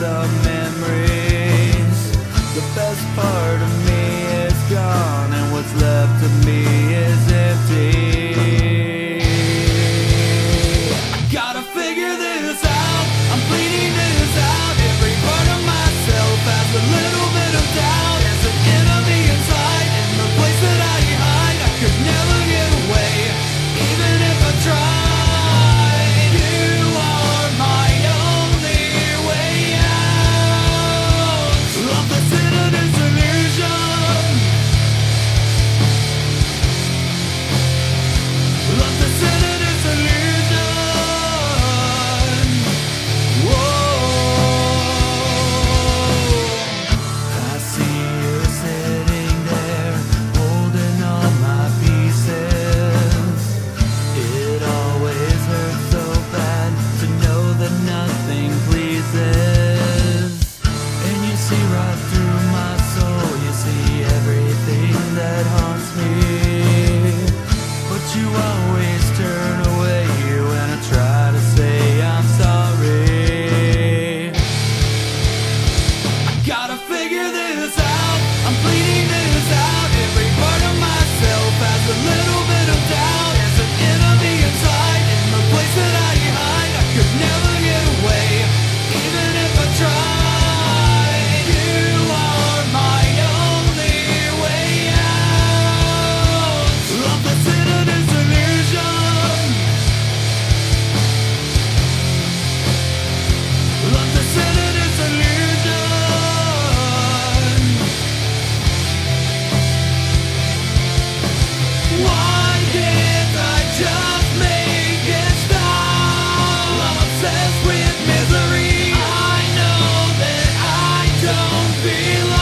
the man. feel